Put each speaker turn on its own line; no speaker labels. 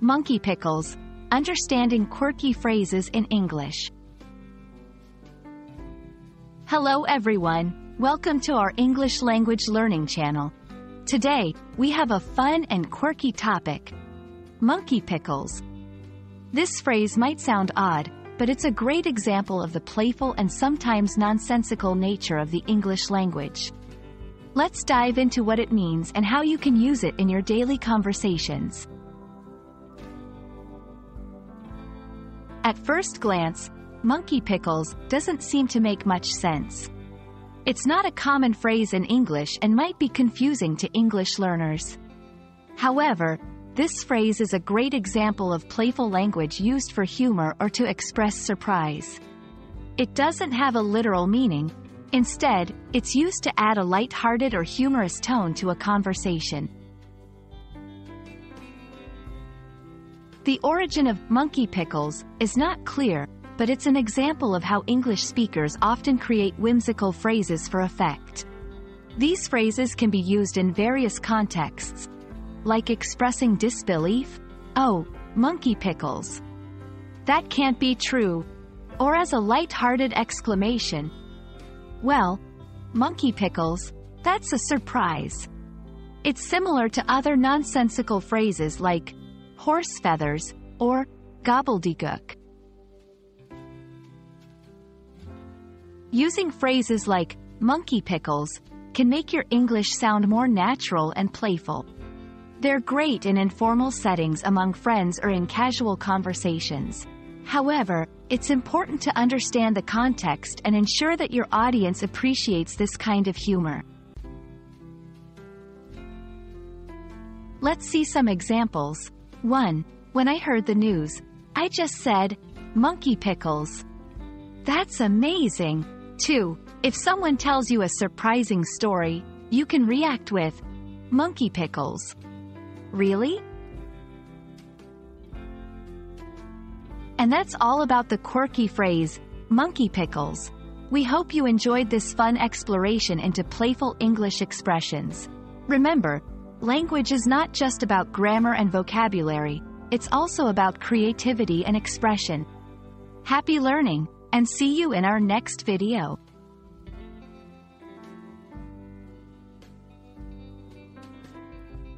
Monkey Pickles, Understanding Quirky Phrases in English. Hello everyone, welcome to our English language learning channel. Today, we have a fun and quirky topic. Monkey Pickles. This phrase might sound odd, but it's a great example of the playful and sometimes nonsensical nature of the English language. Let's dive into what it means and how you can use it in your daily conversations. At first glance, monkey pickles doesn't seem to make much sense. It's not a common phrase in English and might be confusing to English learners. However, this phrase is a great example of playful language used for humor or to express surprise. It doesn't have a literal meaning. Instead, it's used to add a light-hearted or humorous tone to a conversation. The origin of monkey pickles is not clear, but it's an example of how English speakers often create whimsical phrases for effect. These phrases can be used in various contexts, like expressing disbelief, oh, monkey pickles. That can't be true, or as a light-hearted exclamation. Well, monkey pickles, that's a surprise. It's similar to other nonsensical phrases like, horse feathers, or gobbledygook. Using phrases like monkey pickles can make your English sound more natural and playful. They're great in informal settings among friends or in casual conversations. However, it's important to understand the context and ensure that your audience appreciates this kind of humor. Let's see some examples. 1. When I heard the news, I just said, monkey pickles. That's amazing. 2. If someone tells you a surprising story, you can react with, monkey pickles. Really? And that's all about the quirky phrase, monkey pickles. We hope you enjoyed this fun exploration into playful English expressions. Remember, Language is not just about grammar and vocabulary, it's also about creativity and expression. Happy learning, and see you in our next video.